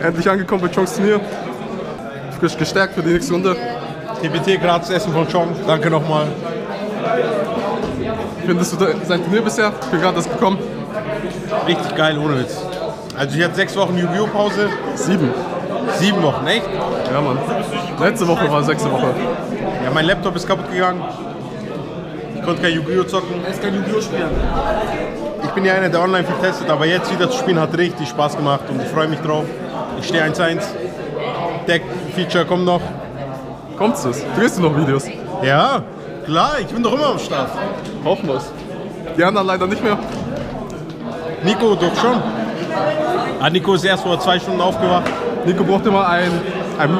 Endlich angekommen bei Chongs Turnier. Frisch gestärkt für die nächste Runde. TBT gratis Essen von Chong. Danke nochmal. Findest du sein Turnier bisher? Ich bin gerade erst gekommen. Richtig geil, ohne Witz. Also ich hatte sechs Wochen Yu-Gi-Oh! Pause. Sieben. Sieben Wochen, echt? Ja, Mann. Letzte Woche war sechste Woche. Ja, mein Laptop ist kaputt gegangen. Ich konnte kein Yu-Gi-Oh! zocken. Er ist kein Yu-Gi-Oh! spielen. Ich bin ja einer, der online viel testet, aber jetzt wieder zu spielen hat richtig Spaß gemacht und ich freue mich drauf. Ich stehe 1-1. Deck-Feature kommt noch. Kommt's es? Drehst du noch Videos? Ja, klar, ich bin doch immer am Start. Hoffen wir's. Die anderen leider nicht mehr. Nico doch schon. Ah, Nico ist erst vor zwei Stunden aufgewacht. Nico braucht immer ein, ein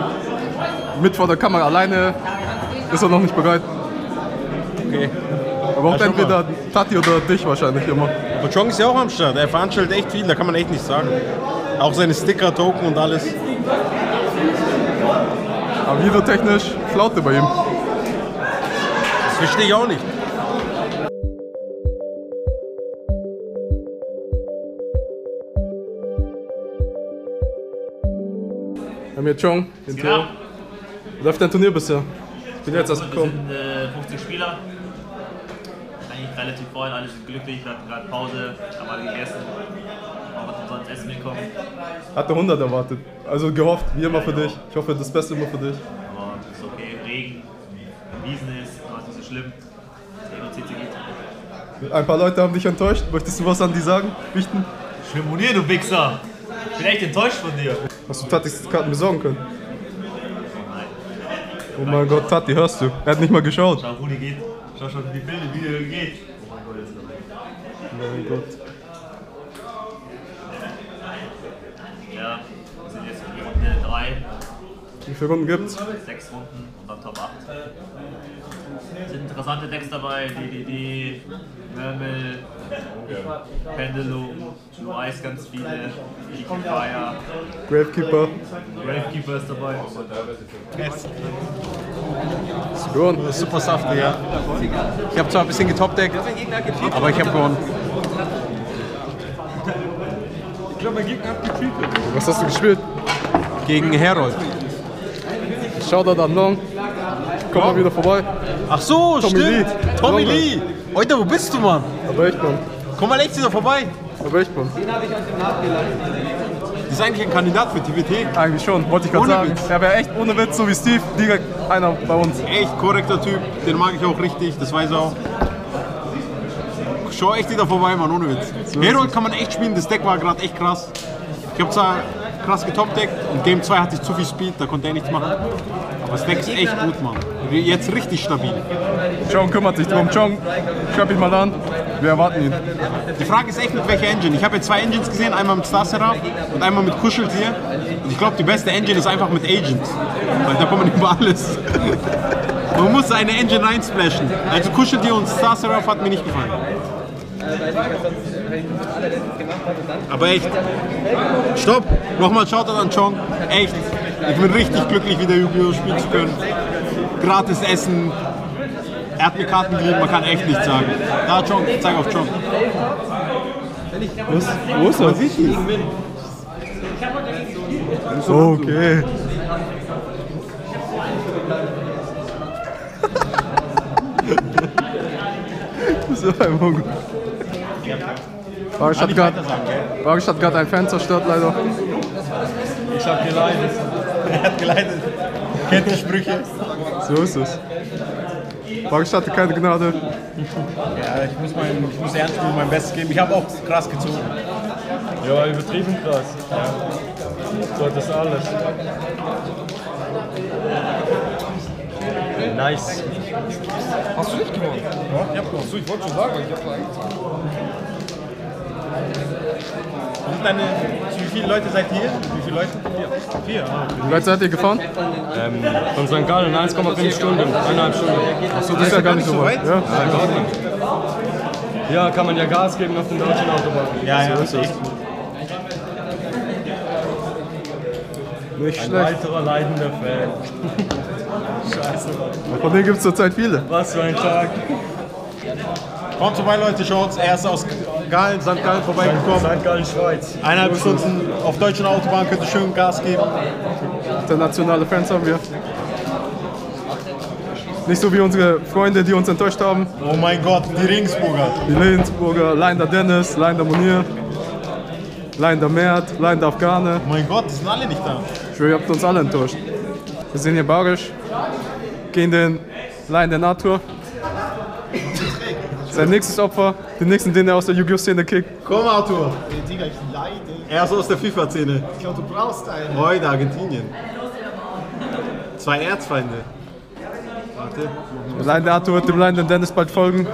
mit vor der Kamera alleine. Ist er noch nicht bereit. Okay. Er braucht Ja, entweder Tati oder dich wahrscheinlich immer. Und Chong ist ja auch am Start. Er veranstaltet echt viel, da kann man echt nichts sagen. Auch seine Sticker, Token und alles. Aber videotechnisch Flaute bei ihm. Das verstehe ich auch nicht. Wir haben hier Chong, den Theo. Wie Läuft dein Turnier bisher? Ich bin jetzt erst Wir gekommen. sind äh, 50 Spieler. Eigentlich relativ voll, alle sind glücklich. Wir hatten gerade Pause, haben alle gegessen. Was umsonst Essen bekommen. Hatte 100 erwartet. Also gehofft, wie immer für dich. Ich hoffe, das Beste immer für dich. Aber ist okay. Regen, Wiesen ist, ist nicht so schlimm. Ein paar Leute haben dich enttäuscht. Möchtest du was an die sagen? Richten? Schwimmonier, du Wichser! Ich bin echt enttäuscht von dir. Hast du Tatis Karten besorgen können? Oh mein Gott, Tati, hörst du? Er hat nicht mal geschaut. Schau, Rudi geht. Schau schon, wie Bilder, wie er geht. Oh mein Gott, ist er weg. Oh mein Gott. 3, Wie viele Runden gibt's? 6 Runden und dann Top 8. Es sind interessante Decks dabei, DDD, Mermel, Pendulum, Blue Eyes ganz viele, Kiki Fire, Gravekeeper. Gravekeeper ist dabei. Hast du gewonnen? Super saftig, ja. Ich habe zwar ein bisschen getopdeckt, aber ich habe gewonnen. Was hast du gespielt? Gegen Herold. Shoutout an Long. Komm mal wieder vorbei. Ach so, Tommy stimmt. Lee. Tommy Long. Lee. Alter, wo bist du, Mann? Aber echt, Mann. Komm mal echt wieder vorbei. Aber echt, Mann. Das ist eigentlich ein Kandidat für TVT. Eigentlich schon, wollte ich gerade sagen. Witz. Er wäre echt ohne Witz, so wie Steve, direkt einer bei uns. Echt korrekter Typ. Den mag ich auch richtig, das weiß er auch. Schau echt wieder vorbei, Mann, ohne Witz. Herold kann man echt spielen, das Deck war gerade echt krass. Ich habe zwar krass getopdeckt und Game 2 hatte ich zu viel Speed, da konnte er nichts machen. Aber das Deck ist echt gut, Mann. Jetzt richtig stabil. Chong kümmert sich drum. Chong, schreib ihn mal an. Wir erwarten ihn. Die Frage ist echt mit welcher Engine. Ich habe jetzt zwei Engines gesehen, einmal mit Star Seraph und einmal mit Kuscheltier. Und ich glaube, die beste Engine ist einfach mit Agents. Weil da kommt man über alles. Man muss eine Engine reinsplashen. Also Kuscheltier und Star Seraph hat mir nicht gefallen. Aber echt. Stopp! Nochmal Shoutout an Chong. Echt. Ich bin richtig glücklich, wieder Yu-Gi-Oh! spielen zu können. Gratis Essen. Er hat mir Karten geliehen, man kann echt nichts sagen. Da, Chong, zeig auf Chong. Was? Wo ist er? Okay. so ein Mongo. Barisch hat gerade Barisch hat gerade ein Fan zerstört, leider. Ich hab geleitet. Er hat geleitet. Kennt die Sprüche. So ist es. Barisch hatte keine Gnade. Ja, ich muss, mein, ich muss ernst tun, mein Bestes geben. Ich habe auch krass gezogen. Ja, übertrieben krass. Ja. So, das ist alles. Nice. Hast du nicht gewonnen? Ja, ich hab gewonnen. So, ich wollte schon sagen, aber ich hab eigentlich. Und deine, wie viele Leute seid ihr? Wie viele Leute? Vier. Ah. Wie weit seid ihr gefahren? Ähm, von St. Gallen 1,5 Stunden, eineinhalb Stunden. Achso, das ist ja gar nicht so weit. Ja, Ja, gar nicht. Ja, kann man ja Gas geben auf den deutschen Autobahnen. Ja, ja. ist es. Nicht Ein schlecht. weiterer leidender Fan. Scheiße. Von denen gibt es zurzeit viele. Was für ein Tag. Kommt vorbei, Leute, schaut's. Er ist aus Gallen, St. Gallen vorbeigekommen. St. Gallen, Schweiz. Eineinhalb Stunden auf deutschen Autobahn könnt ihr schön Gas geben. Internationale Fans haben wir. Nicht so wie unsere Freunde, die uns enttäuscht haben. Oh mein Gott, die Regensburger. Die Lehnsburger, Leinder Dennis, Leinder Munir, Leinder Mert, Leinder Afghane. Oh mein Gott, die sind alle nicht da. Ich schwöre, ihr habt uns alle enttäuscht. Wir sind hier barisch, gehen den Lein der Natur. Sein nächstes Opfer, den nächsten, den er aus der Yu-Gi-Oh! Szene kickt. Komm, Arthur. Digga, ich leide. Er ist aus der FIFA-Szene. Ich glaube, du brauchst einen. Heute Argentinien. Zwei Erzfeinde. Warte. Lein der Natur wird dem Lein den Dennis bald folgen.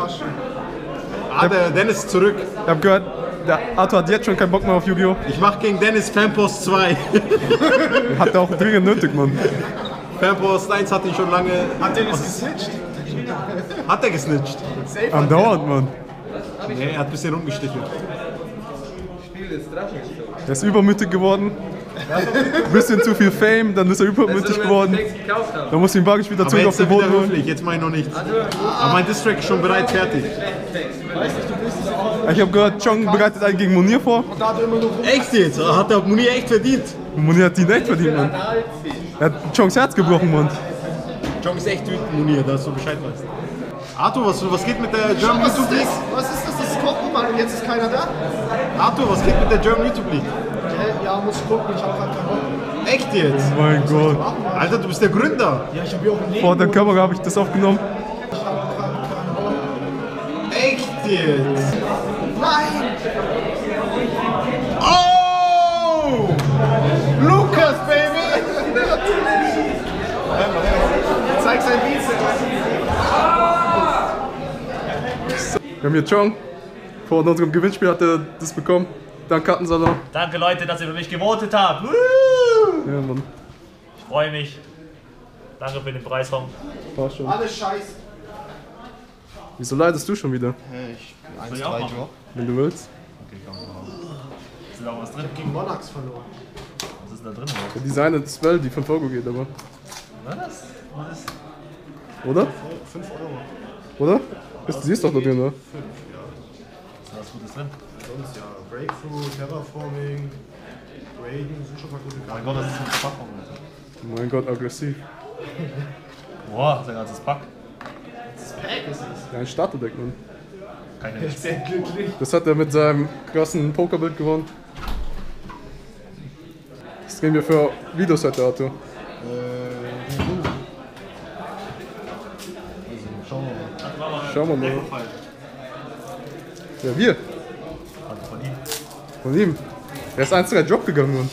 Ah, der Dennis ist zurück. Ich hab gehört, der Arthur hat jetzt schon keinen Bock mehr auf Yu-Gi-Oh! Ich mach gegen Dennis Fanpost 2. Hat er auch dringend nötig, Mann. Fanpost 1 hat ihn schon lange. Hat der das geswitcht? Hat er gesnitcht? Andauernd, Mann. Nee, er hat ein bisschen rumgestichelt. Er ist übermütig geworden. Bisschen zu viel Fame, dann ist er übermütig geworden. Dann muss ihn Bagisch wieder zurück auf den Boden holen. höflich, jetzt mach ich noch nichts. Aber mein Distrack ist schon bereits fertig. Ich habe gehört, Chong bereitet einen gegen Munir vor. Echt jetzt? Hat der Muni echt verdient? Munir hat ihn echt verdient, Mann. Er hat Chongs Herz gebrochen, Mann. Jong ist echt wütend, Muni, dass du Bescheid weißt. Arthur, was, was geht mit der German Was ist YouTube League? das? Was ist das? Das ist Gruppenmann und jetzt ist keiner da? Arthur, was geht mit der German YouTube League? Ja, muss ich gucken, ich hab grad keinen Bock. Echt jetzt? Mein Gott. Alter, du bist der Gründer. Ja, ich hab hier auch ein Leben. Vor der Kamera habe ich das aufgenommen. Echt jetzt? Nein! Zeig sein Bizeps. Wir haben hier Chong. Vor unserem Gewinnspiel hat er das bekommen. Dann Kartensalon. Danke Leute, dass ihr für mich gewotet habt. Ja, Mann. Ich freue mich. Danke für den Preis, Hong. War schon. Alles scheiße. Wieso leidest du schon wieder? Ich Soll ich auch machen? Wenn du willst. Ist da auch was drin? gegen Monarchs verloren. Was ist denn da drin? Der Designer 12, die 5 Euro geht, aber. Was? Was? Oder? 5 Euro. Oder? Ist, sie ist doch da drin, oder? Ist da was Gutes drin? Sonst ja. Breakthrough, Terraforming, Raiden sind schon mal gute Mein Karten. Gott, das ist ein Verpackung. Mein Gott, aggressiv. Boah, das ist ein ganzes Pack. Das Pack ist es. Ja, ein Starterdeck, Mann. Keine Sehr glücklich. Das hat er mit seinem krassen Pokerbild gewonnen. Was drehen wir für Videos heute, Arthur? Äh, schauen wir mal. Schauen wir mal. Ja, wir. Also von ihm. Von ihm. Er ist 1 3 Job gegangen, Mann.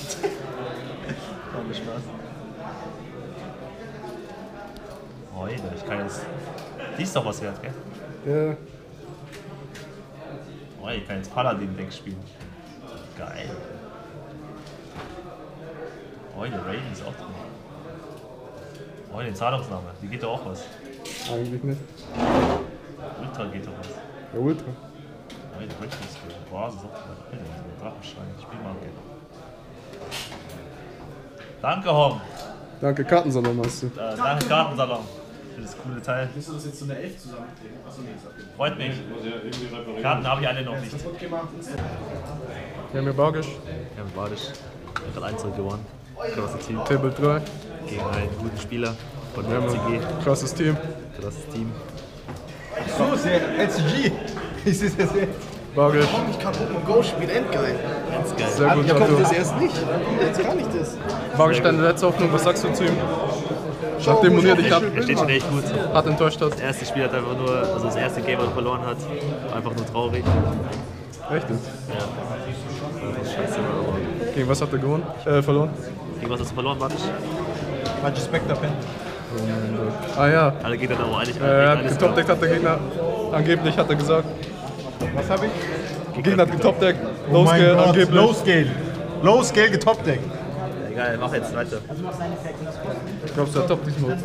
Ohne Spaß. Heute, ich kann jetzt. Die ist doch was wert, gell? Ja. Oh, ich kann jetzt Paladin-Deck spielen. Geil. Oh, der Raiden ist auch drin. Oh, die Zahlungsnahme, die geht doch auch was. Eigentlich nicht. Ultra geht doch was. Ja, Ultra. Oh, der Ritual Skill. Boah, das ist auch drin. Alter, der Drachenschrein, Spielmarke. Danke, Hom. Danke, Kartensalon meinst du. Äh, danke, Gartensalon. Für das coole Teil. Willst du das jetzt so eine Elf zusammenkriegen? Achso, nee, ist. Freut mich. Karten habe ich alle noch nicht. Gut gemacht. Wir haben hier Bargisch, Ja, Badisch. Ich habe 1 gewonnen. Krasses Team. Table 3. Gegen einen guten Spieler von Wir der haben MCG. ein krasses Team. Krasses Team. So, sehr LCG. Ich sehe es jetzt. Bargisch, Ich kann Pokémon Go spielen, endgeil. Ganz geil. sehr gut, Ich konnte das erst nicht. Jetzt kann ich das. Bargisch, deine letzte Hoffnung, was sagst du zu ihm? Nachdem Munir dich hat, Er steht schon echt gut. hat enttäuscht hat. Das erste Spiel hat einfach nur, also das erste Game, was er verloren hat, war einfach nur traurig. Echt? Ja. Scheiße, aber Gegen was hat er gewonnen? Äh, verloren? gegen was hast du verloren, Badisch? Manche Spectre Pen. Ah ja. Alle geht dann aber eigentlich Äh, er hat getopdeckt, hat der Gegner. Angeblich hat er gesagt. Was habe ich? Der Gegner hat getopdeckt. Oh Low Gott, angeblich. Low Scale. Low Scale getopdeckt. Egal, mach jetzt weiter. Glaubst du, er toppt diesmal?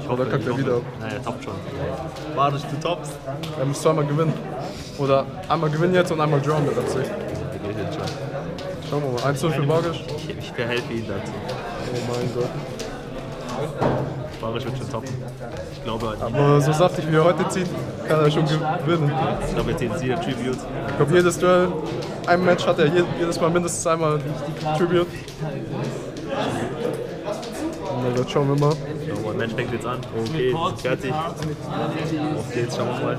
Ich Oder kackt er ich wieder ab? Nein, er toppt schon. Badisch, du toppst. Er muss zweimal gewinnen. Oder einmal gewinnen jetzt und einmal drawn mit Absicht. Der geht jetzt schon. Schauen wir mal. 1-0 für Bargisch. Ich, ich verhelfe ihm dazu. Oh mein Gott. Barisch wird schon toppen. Ich glaube halt. Aber so saftig wie er heute zieht, kann er schon gewinnen. Ich glaube, jetzt sehen Sie der Tribute. Ich glaube, jedes Duell, ein Match hat er je- jedes Mal mindestens einmal Tribute. Und dann schauen wir mal. So, ein Match fängt jetzt an. Okay, fertig. Auf geht's, schauen wir mal.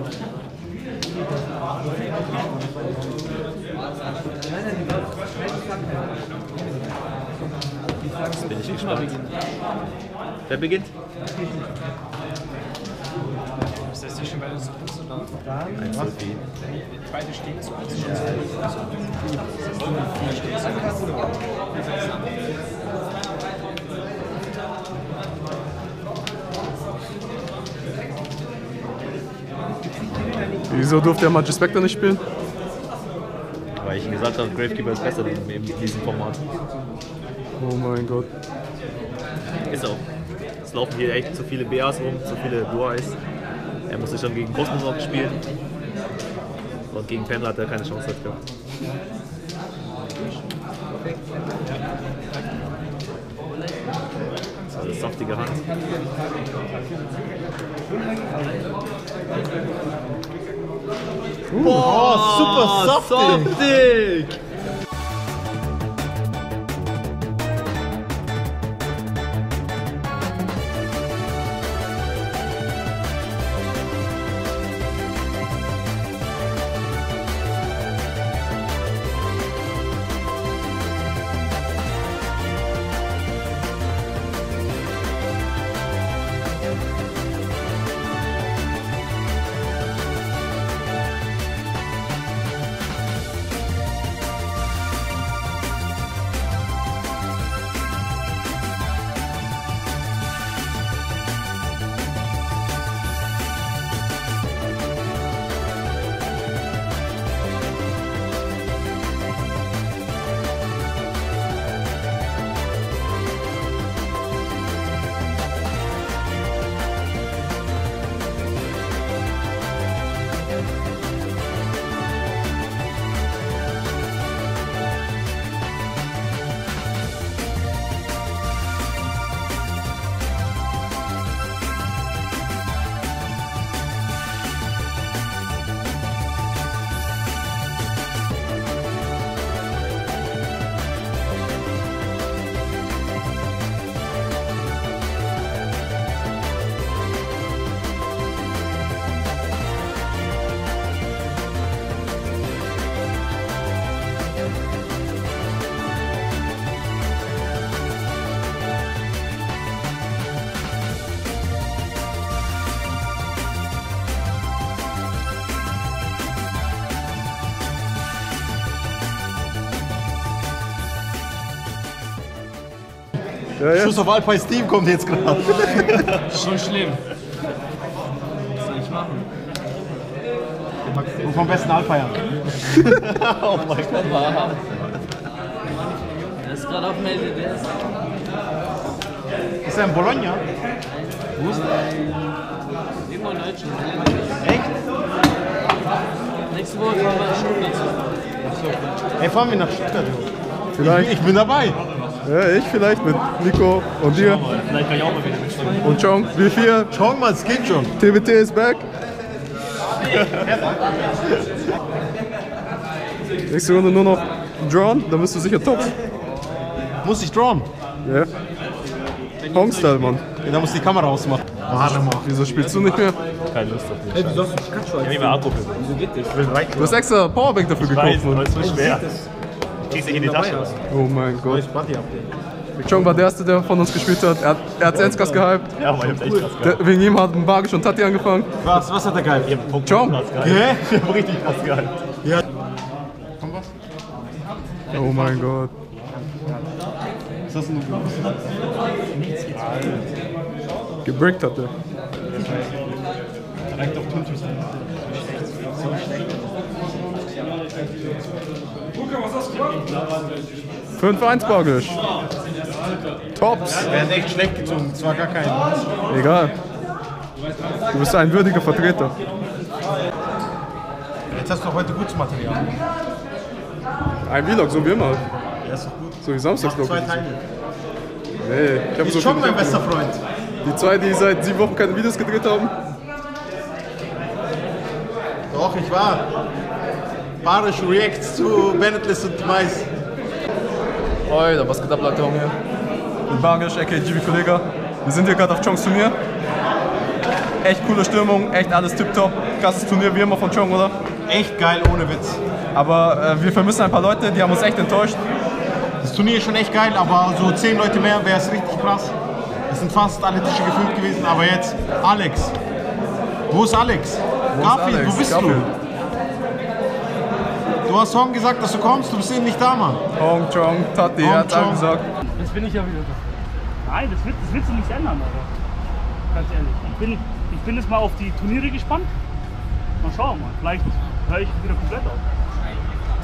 Jetzt bin ich gespannt. Wer beginnt? Ist das nicht schon bei uns zusammen? Eins, Sophie. Beide stehen zu uns. Wieso durfte er Magis Spectre nicht spielen? Weil ich ihm gesagt habe, Gravekeeper ist besser in in diesem Format. Oh mein Gott. Ist auch. Es laufen hier echt zu viele BAs rum, zu viele Eyes. Er musste schon gegen Cosmos auch spielen. Und gegen Pendler hat er keine Chance gehabt. So, eine saftige Hand. Oh, super saftig! Saftig! Ja, ja. Schuss auf Alpine Steve kommt jetzt gerade. Schon schlimm. Was soll ich machen? Und vom besten Alpine. oh mein Gott. Er ist gerade auf dem LDS. Ist er in Bologna? Irgendwo in Deutschland. Echt? Nächste Woche kommen wir in Stuttgart. Ey, fahren wir nach Stuttgart. Vielleicht, Ich bin dabei. Ja, ich vielleicht mit Nico und dir Vielleicht kann ich auch mal wieder mitschreiben. und Chong. Wir vier. Schau mal, es geht schon. TBT ist back. Nächste Runde nur noch Drawn, dann bist du sicher top. Muss ich drawn? Ja. Hongstyle, Mann. Ja, da muss die Kamera ausmachen. Warte mal. Wieso spielst du nicht mehr? Keine Lust auf den Hey, wieso hast du nicht mehr Akku für Wieso geht das? Du hast extra Powerbank dafür weiß, gekauft, Mann. es ist so schwer. Ich krieg's nicht in die Tasche. Oh mein Gott. Chong war der Erste, der von uns gespielt hat. Er hat, er hat Enskas gehypt. Ja, aber ich hab's echt krass gehabt. Der, wegen ihm haben Bagisch und Tati angefangen. Was, was hat er geil? Ich hab Chong. geil. Ich hab richtig krass geil. Oh mein Gott. Was hast du denn gemacht? Gebrickt hat er. Reicht doch Tuntus. 5-1 Bagisch. Tops. Er hat echt schlecht gezogen. Es war gar kein. Egal. Du bist ein würdiger Vertreter. Jetzt hast du heute gutes Material. Ein Vlog, so wie immer. Ja, ist doch gut. So wie Samstagsvlog. Zwei Teile. Nee, ich habe so Ist schon viel mein bester Freund. Die zwei, die seit sieben Wochen keine Videos gedreht haben. Doch, ich war. Barisch Reacts zu Bennetless und Mais. Alter, was geht ab, Leute, hier? Mit Barisch, aka GB Kollega. Wir sind hier gerade auf Chongs Turnier. Echt coole Stimmung, echt alles tipptopp. Krasses Turnier wie immer von Chong, oder? Echt geil, ohne Witz. Aber äh, wir vermissen ein paar Leute, die haben uns echt enttäuscht. Das Turnier ist schon echt geil, aber so zehn Leute mehr wäre es richtig krass. Es sind fast alle Tische gefüllt gewesen, aber jetzt Alex. Wo ist Alex? Wo ist Garfield, Alex? wo bist Garfield. du? Du hast Hong gesagt, dass du kommst, du bist eben nicht da, Mann. Hong Chong, Tati, Hong er hat Chong. gesagt. Jetzt bin ich ja wieder da. Nein, das wird, das wird sich nichts ändern, aber ganz ehrlich. Ich bin, ich bin jetzt mal auf die Turniere gespannt. Mal schauen wir mal. Vielleicht höre ich wieder komplett auf.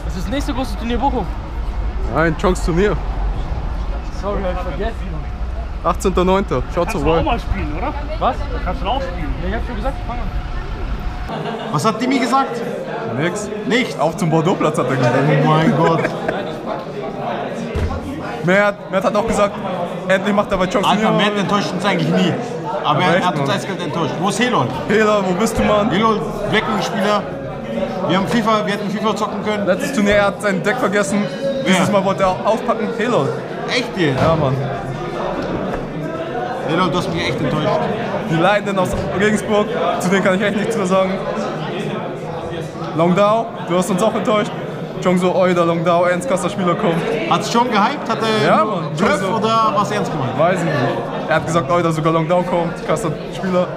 Das ist das nächste große Turnier Bochum. Nein, Chongs Turnier. Sorry, hab ich vergessen. 18.09. Schaut Kannst so du auch mal spielen, oder? Was? Kannst du auch spielen. Ja, ich hab schon gesagt, fang an. Was hat Dimi gesagt? Nix. Nicht. Auf zum Bordeaux-Platz hat er gesagt. Oh mein Gott. Mert, Mert hat auch gesagt, endlich macht er bei Chongs Alter. Matt enttäuscht uns eigentlich nie. Aber Aber er hat uns Mann. eiskalt enttäuscht. Wo ist Helon? Hela, wo bist du, Mann? Helon, Blackwing-Spieler. Wir haben FIFA, wir hätten FIFA zocken können. Letztes Turnier, er hat sein Deck vergessen. Dieses Mal wollte er auspacken. Hela. Echt jetzt? Ja, Mann. Helon, du hast mich echt enttäuscht. Die Leitenden aus Regensburg, zu denen kann ich echt nichts mehr sagen. Longdao, du hast uns auch enttäuscht. Chong so, oi, der Longdao, ernstkrasser Spieler kommt. Hat's schon gehypt? Hat er Ja. Bluff So. oder was ernst gemeint? Weiß ich nicht. Er hat gesagt, oi, da sogar Longdao kommt, krasser Spieler.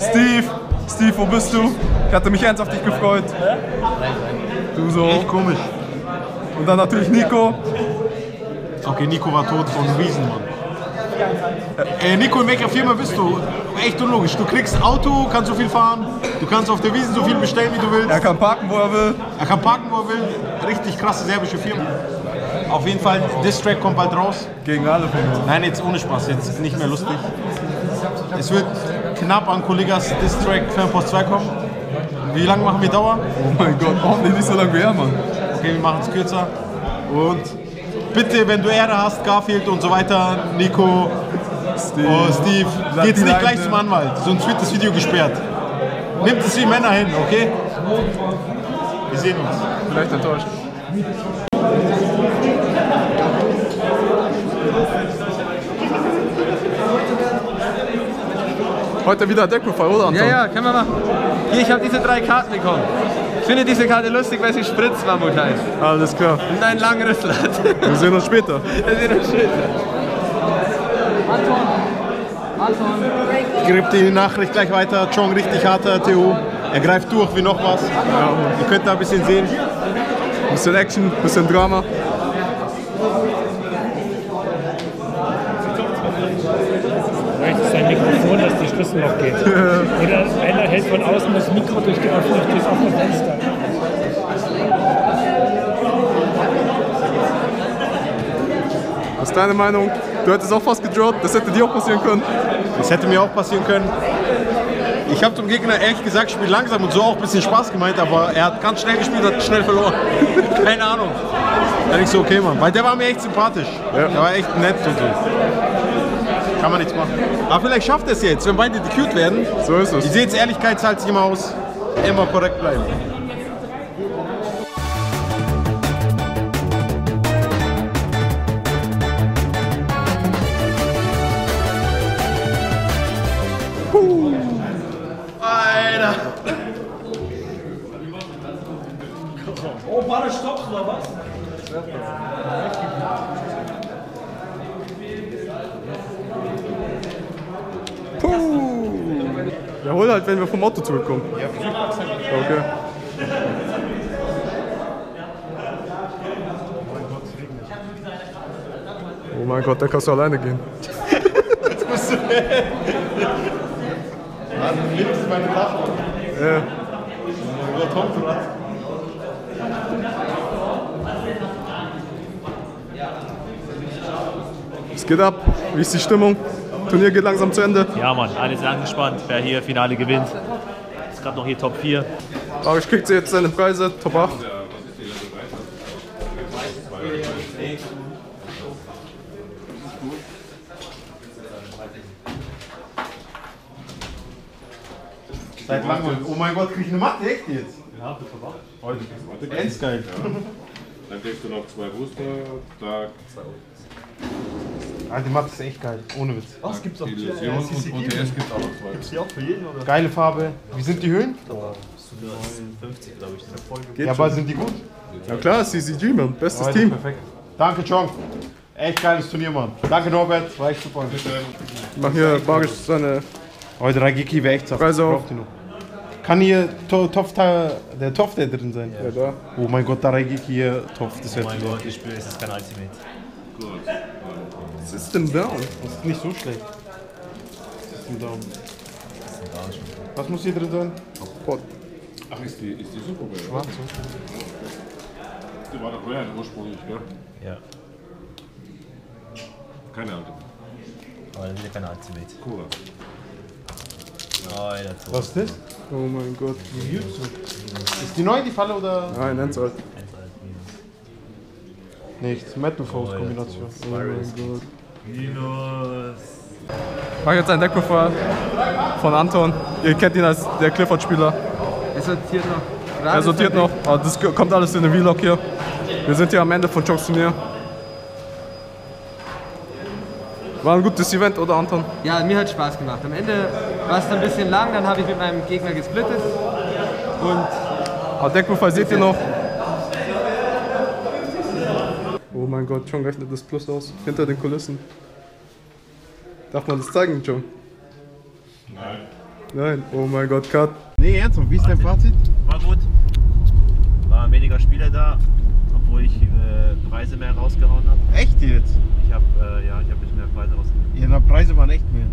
Steve, Steve, wo bist du? Ich hatte mich ernst auf dich gefreut. Du so. Echt komisch. Und dann natürlich Nico. Okay, Nico war tot von Riesen, Mann. Äh, Nico, in welcher Firma bist du? Echt unlogisch. Du kriegst Auto, kannst so viel fahren, du kannst auf der Wiesen so viel bestellen, wie du willst. Er kann parken, wo er will. Er kann parken, wo er will. Richtig krasse serbische Firma. Auf jeden Fall, this Track kommt bald raus. Gegen alle von uns. Nein, jetzt ohne Spaß, jetzt nicht mehr lustig. Es wird knapp an Kollegas Diss Track Fanpost 2 kommen. Wie lange machen wir Dauer? Oh mein Gott, hoffentlich nicht so lange wie er, Mann. Okay, wir machen es kürzer. Und bitte, wenn du Ehre hast, Garfield und so weiter, Nico, Steve. oh, Steve, geht's nicht gleich zum Anwalt, sonst wird das Video gesperrt. Nimmt es wie Männer hin, okay? Wir sehen uns. Vielleicht enttäuscht. Heute wieder Deckprofil, oder Anton? Ja, ja, können wir machen. Hier, ich habe diese drei Karten bekommen. Ich finde diese Karte lustig, weil sie Spritzmammut heißt. Alles klar. Und ein Langrüssel hat. Wir sehen uns später. Das ist doch schön. Ich gebe die Nachricht gleich weiter. Chong richtig harter TU. Er greift durch wie noch was. Ihr könnt da ein bisschen sehen. Bisschen Action, bisschen Drama. Vielleicht ist sein Mikrofon, dass die Schlüsselloch geht. Oder einer hält von außen das Mikro durch die Öffnung des offenen Fenster. Was ist deine Meinung? Du hättest auch fast gedroppt, das hätte dir auch passieren können. Das hätte mir auch passieren können. Ich habe zum Gegner ehrlich gesagt, spiel langsam und so auch ein bisschen Spaß gemeint, aber er hat ganz schnell gespielt, hat schnell verloren. Keine Ahnung. Da ich so, okay, Mann. Weil der war mir echt sympathisch. Der war echt nett und so. Kann man nichts machen. Aber vielleicht schafft er es jetzt, wenn beide decute werden. So ist Ich es. sehe jetzt, Ehrlichkeit zahlt sich immer aus. Immer korrekt bleiben. Alter. Ja, hol halt, wenn wir vom Auto zurückkommen. Ja, Okay. Oh mein Gott, da kannst du alleine gehen. Links ist meine Tasche. Ja. Oder Tom dran. Es geht ab. Wie ist die Stimmung? Turnier geht langsam zu Ende. Ja, Mann, alle sind angespannt, wer hier Finale gewinnt. Ist gerade noch hier Top 4. Aber ich krieg sie jetzt seine Preise, Top 8. Seit langem. Oh mein Gott, krieg ich eine Matte? Echt jetzt? Ja, bitte wach. Heute kriegst du Matte. Endskype. Ja. Dann kriegst du noch zwei Booster. Tag. Ah, die Matte ist echt geil, ohne Witz. Was gibt's auch Illusion und OTS gibt auch noch zwei. Gibt's die auch für jeden oder? Geile Farbe. Wie sind die Höhen? 50, glaube ich. Geht ja, schon. aber sind die gut? Ja klar, CCG, man. Bestes Alter, Team. Perfekt. Danke, Chong. Echt geiles Turnier, Mann. Danke, Norbert. War echt super. Ich mach hier magisch seine Heute 3 Giki wäre echt. Preise auf. Noch. Kann hier To- Tofta, der Topf der drin sein? Ja, da. Oh mein Gott, da Giki hier Topf. Das Oh mein Gott, ich spüre, es ist kein Ultimate. Was ist denn down? Das ist nicht so schlecht. Das ist ein Daumen. Was muss hier drin sein? Boah, Ach, ist die, ist die Super Bowl? Schwarz. Die war doch Rare ursprünglich, gell? Ja, Keine alte. aber dann wieder kein Ultimate. Cool. Oh, der Tod. Was ist das? oh mein Gott. Ist die neu, die Falle, oder? Nein, Endzeit. Nichts. Metal Force Kombination. Oh mein Gott. Minus. Ich mach jetzt ein Deckbefall von Anton. Ihr kennt ihn als der Clifford-Spieler. Er sortiert noch. Er sortiert noch. Aber das kommt alles in den Vlog hier. Wir sind hier am Ende von Chokes Turnier. War ein gutes Event, oder Anton? Ja, mir hat Spaß gemacht. Am Ende war es ein bisschen lang, dann habe ich mit meinem Gegner gesplittet. Und Aber Deckbefall seht ihr noch. Oh mein Gott, John rechnet das Plus aus. Hinter den Kulissen. Darf man das zeigen, John? Nein. Nein. Oh mein Gott, Cut. Nee, ernsthaft, wie ist dein Fazit? War gut. Waren weniger Spieler da, obwohl ich äh, Preise mehr rausgehauen habe. Echt jetzt? Ich habe äh, ja, ich habe ein bisschen mehr Preise rausgehauen. Ja, die Preise waren echt mehr.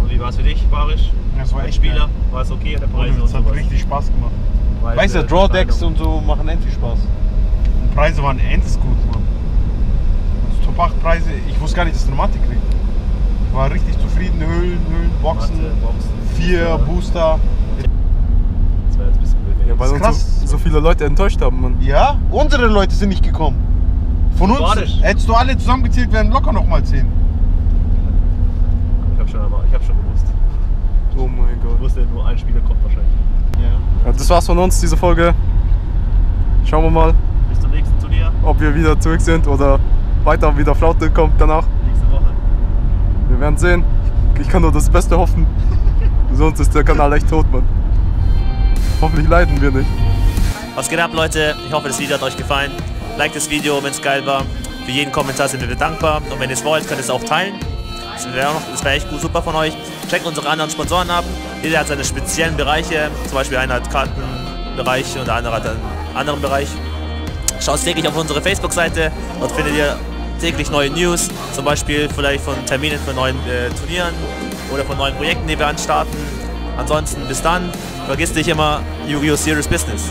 Und wie war es für dich, Barisch? Das war echt Spieler? War es okay, der Preise Witz, hat richtig Spaß gemacht. Weißt du, Draw-Decks und so machen endlich Spaß. Und Preise waren endlich gut, Mann. Also Top 8 Preise, ich wusste gar nicht, dass du eine Matte kriegst. Ich war richtig zufrieden, Höhlen, Höhlen, Boxen, Matte, Boxen, vier Booster. Booster. Das war jetzt ein bisschen blöd. wenn Ja, ich- weil uns krass. so, so viele Leute enttäuscht haben, Mann. Ja, unsere Leute sind nicht gekommen. Von uns, Sympathisch. hättest du alle zusammengezählt, wären locker nochmal 10. ich habe schon, aber- ich hab schon gewusst. Oh mein Ich Gott. wusste nur, ein Spieler kommt wahrscheinlich. Ja. Ja, das war's von uns, diese Folge. Schauen wir mal, Bis zum nächsten Turnier, ob wir wieder zurück sind oder weiter wieder Flaute kommt danach. nächste Woche. Wir werden sehen. Ich kann nur das Beste hoffen. Sonst ist der Kanal echt tot, Mann. Hoffentlich leiden wir nicht. Was geht ab, Leute? Ich hoffe, das Video hat euch gefallen. Like das Video, wenn es geil war. Für jeden Kommentar sind wir dankbar. Und wenn ihr es wollt, könnt ihr es auch teilen. Das wäre wär echt gut, super von euch. Checkt unsere anderen Sponsoren ab. Jeder hat seine speziellen Bereiche. Zum Beispiel einer hat Kartenbereich und der andere hat einen anderen Bereich. Schaut täglich auf unsere Facebook-Seite. Dort findet ihr täglich neue News. Zum Beispiel vielleicht von Terminen von neuen äh, Turnieren oder von neuen Projekten, die wir anstarten. Ansonsten bis dann. Vergiss nicht immer Yu-Gi-Oh! Serious Business.